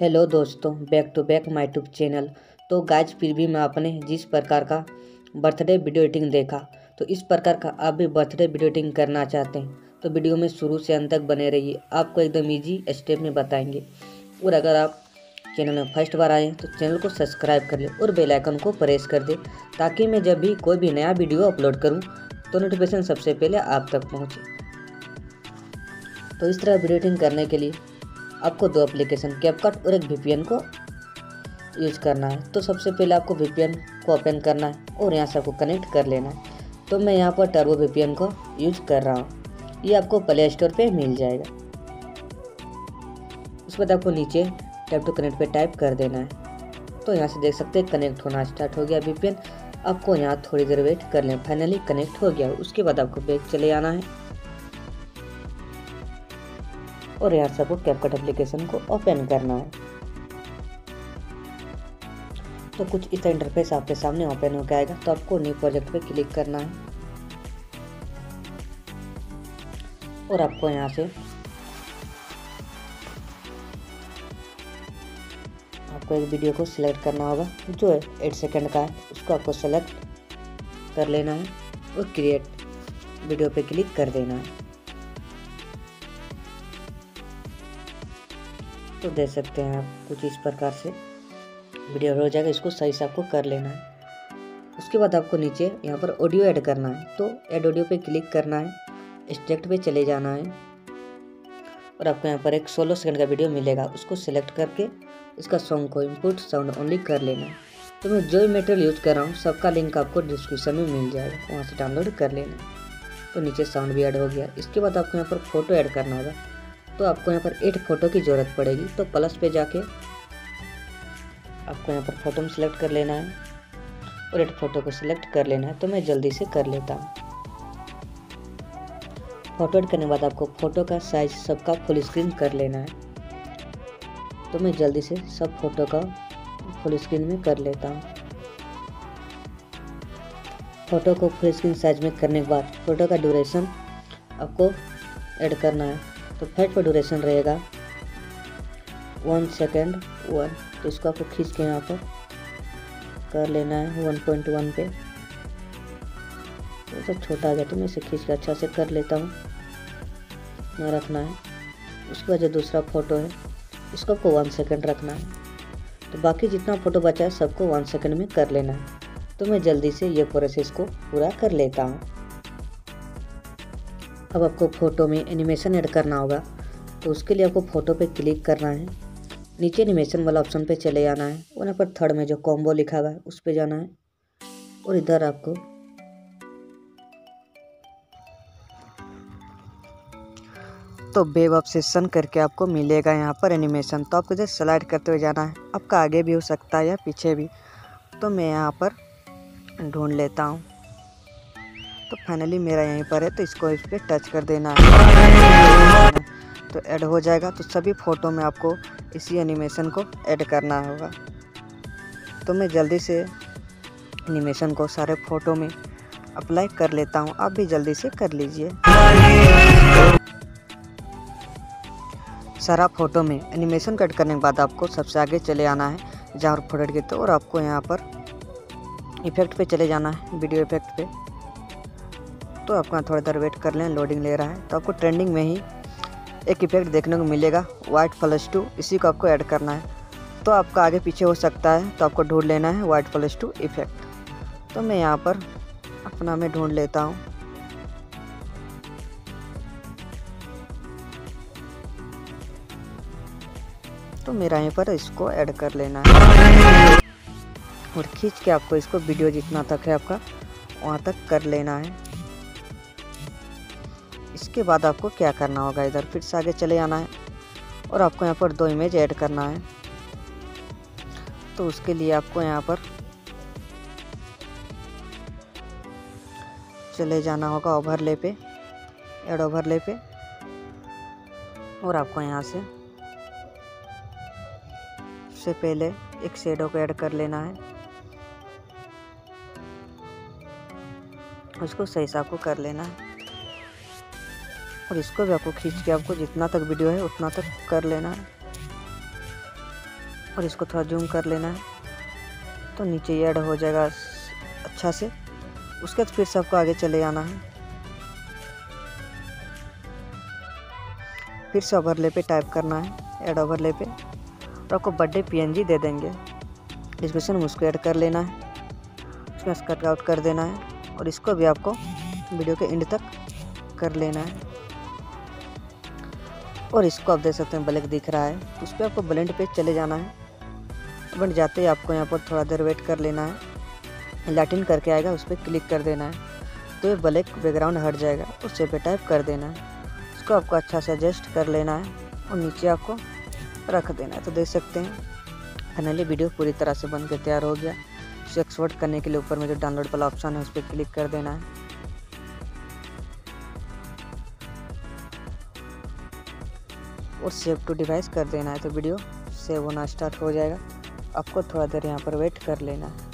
Hello दोस्तों back to back my tube channel तो guys फिर भी मैं अपने जिस प्रकार का बर्थडे वीडियो एडिटिंग देखा तो इस प्रकार का आप भी बर्थडे वीडियो एडिटिंग करना चाहते हैं तो वीडियो में शुरू से अंत तक बने रहिए। आपको एकदम इजी स्टेप में बताएँगे। और अगर आप चैनल में फ़र्स्ट बार आए तो चैनल को सब्सक्राइब कर ले और बेल आइकन को प्रेस कर दे, ताकि मैं जब भी कोई भी नया वीडियो अपलोड करूँ तो नोटिफिकेशन सबसे पहले आप तक पहुँचे। तो इस तरह वीडियो एडिटिंग करने के लिए आपको दो एप्लीकेशन कैपकट और एक वी को यूज़ करना है। तो सबसे पहले आपको वी को ओपन करना है और यहाँ से आपको कनेक्ट कर लेना है। तो मैं यहाँ पर टर्बो वी को यूज़ कर रहा हूँ। ये आपको प्ले स्टोर पर मिल जाएगा। उसके बाद आपको नीचे टैप टू कनेक्ट पे टाइप कर देना है। तो यहाँ से देख सकते हैं कनेक्ट होना स्टार्ट हो गया वीपीएन आपको यहाँ थोड़ी देर वेट कर लें फाइनली कनेक्ट हो गया। उसके बाद आपको बैग चले आना है। और यहाँ से आपको कैपकट एप्लीकेशन को ओपन करना है। तो कुछ इस इंटरफेस आपके सामने ओपन होकर आएगा तो आपको न्यू प्रोजेक्ट पे क्लिक करना है। और आपको यहाँ से आपको एक वीडियो को सिलेक्ट करना होगा, जो है एट सेकेंड का है, उसको आपको सेलेक्ट कर लेना है और क्रिएट वीडियो पे क्लिक कर देना है। तो दे सकते हैं आप कुछ इस प्रकार से। वीडियो हो जाएगा इसको सही से आपको कर लेना है। उसके बाद आपको नीचे यहाँ पर ऑडियो ऐड करना है। तो ऐड ऑडियो पे क्लिक करना है। एक्सट्रैक्ट पे चले जाना है। और आपको यहाँ पर एक सोलह सेकंड का वीडियो मिलेगा। उसको सिलेक्ट करके इसका सॉन्ग को इनपुट साउंड ओनली कर लेना है। तो मैं जो मटेरियल यूज़ कर रहा हूँ, सबका लिंक आपको डिस्क्रिप्शन में मिल जाएगा। वहाँ से डाउनलोड कर लेना तो नीचे साउंड भी ऐड हो गया। इसके बाद आपको यहाँ पर फ़ोटो ऐड करना होगा। तो आपको यहाँ पर एट फ़ोटो की ज़रूरत पड़ेगी। तो प्लस पे जाके आपको यहाँ पर फ़ोटो में सेलेक्ट कर लेना है और एट फ़ोटो को सिलेक्ट कर लेना है। तो मैं जल्दी से कर लेता हूँ। फ़ोटो एड करने के बाद आपको फ़ोटो का साइज़ सबका फुल स्क्रीन कर लेना है। तो मैं जल्दी से सब फ़ोटो का फुल स्क्रीन में कर लेता हूँ। फ़ोटो को फुल स्क्रीन साइज़ में करने के बाद फ़ोटो का ड्यूरेशन आपको ऐड करना है। तो फैट पर ड्यूरेशन रहेगा। वन सेकेंड वन तो इसको आपको खींच के यहाँ पर कर लेना है वन पॉइंट वन पे। तो सब छोटा आ गया तो मैं इसे खींच के अच्छा से कर लेता हूँ। ना रखना है। उसके बाद जो दूसरा फ़ोटो है, इसको आपको वन सेकेंड रखना है। तो बाकी जितना फ़ोटो बचा है, सबको वन सेकेंड में कर लेना है। तो मैं जल्दी से ये प्रोसेस को पूरा कर लेता हूँ। अब आपको फ़ोटो में एनिमेशन ऐड करना होगा। तो उसके लिए आपको फ़ोटो पे क्लिक करना है। नीचे एनिमेशन वाला ऑप्शन पे चले जाना है। और यहाँ पर थर्ड में जो कॉम्बो लिखा हुआ है, उस पर जाना है। और इधर आपको तो वेब ऑप्शन करके आपको मिलेगा यहाँ पर एनिमेशन तो आपको जैसे स्लाइड करते हुए जाना है। आपका आगे भी हो सकता है या पीछे भी। तो मैं यहाँ पर ढूंढ लेता हूँ। तो फाइनली मेरा यहीं पर है तो इसको इस पर टच कर देना। तो ऐड हो जाएगा तो सभी फ़ोटो में आपको इसी एनिमेशन को ऐड करना होगा। तो मैं जल्दी से एनिमेशन को सारे फ़ोटो में अप्लाई कर लेता हूँ। आप भी जल्दी से कर लीजिए। सारा फ़ोटो में एनिमेशन कट करने के बाद आपको सबसे आगे चले आना है, जहाँ फ़ोटो के तो और आपको यहाँ पर इफ़ेक्ट पे चले जाना है वीडियो इफ़ेक्ट पे। तो आपको थोड़ी देर वेट कर लें लोडिंग ले रहा है। तो आपको ट्रेंडिंग में ही एक इफ़ेक्ट देखने को मिलेगा वाइट प्लस टू इसी को आपको ऐड करना है। तो आपका आगे पीछे हो सकता है तो आपको ढूंढ लेना है वाइट प्लस टू इफ़ेक्ट तो मैं यहाँ पर अपना मैं ढूंढ लेता हूँ। तो मेरा यहाँ पर इसको ऐड कर लेना है। और खींच के आपको इसको वीडियो जितना तक है आपका, वहाँ तक कर लेना है। इसके बाद आपको क्या करना होगा? इधर फिर से आगे चले आना है और आपको यहाँ पर दो इमेज ऐड करना है। तो उसके लिए आपको यहाँ पर चले जाना होगा ओवरले पे एड ओवरले पे और आपको यहाँ से से पहले एक शेडो को ऐड कर लेना है। उसको सही से आपको कर लेना है। और इसको भी आपको खींच के आपको जितना तक वीडियो है उतना तक कर लेना है। और इसको थोड़ा जूम कर लेना है। तो नीचे ऐड हो जाएगा अच्छा से। उसके बाद फिर से आपको आगे चले जाना है। फिर से ओवरले पे टाइप करना है ऐड ओवरले पे। और आपको बर्थडे पीएनजी दे देंगे। डिस्क्रिप्शन में उसको ऐड कर लेना है। उसमें कट आउट कर देना है। और इसको भी आपको वीडियो के एंड तक कर लेना है। और इसको आप देख सकते हैं, ब्लैक दिख रहा है। उस पर आपको ब्लेंड पे चले जाना है। बन जाते ही आपको यहाँ पर थोड़ा देर वेट कर लेना है। लाटिन करके आएगा, उस पर क्लिक कर देना है। तो ये ब्लैक बैकग्राउंड हट जाएगा उससे पे टाइप कर देना है। उसको आपको अच्छा से एडजस्ट कर लेना है और नीचे आपको रख देना है। तो देख सकते हैं फाइनली वीडियो पूरी तरह से बन के तैयार हो गया। उसे एक्सपोर्ट करने के लिए ऊपर में जो डाउनलोड वाला ऑप्शन है, उस पर क्लिक कर देना है। और सेव टू डिवाइस कर देना है तो वीडियो सेव होना स्टार्ट हो जाएगा। आपको थोड़ा देर यहाँ पर वेट कर लेना है।